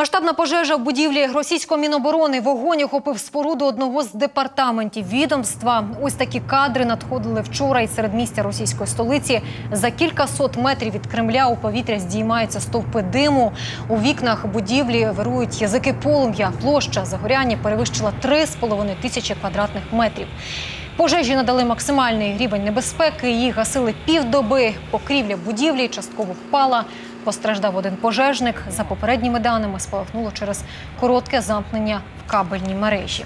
Масштабна пожежа в будівлі російського міноборони. Вогонь охопив споруду одного з департаментів відомства. Ось такі кадри надходили вчора із середмістя російської столиці. За кілька сот метрів від Кремля у повітря здіймаються стовпи диму. У вікнах будівлі вирують язики полум'я. Площа загоряння перевищила 3,5 тисячі квадратних метрів. Пожежі надали максимальний рівень небезпеки. Їх гасили півдоби. Покрівля будівлі частково впала. Постраждав один пожежник. За попередніми даними спалахнуло через коротке замкнення в кабельній мережі.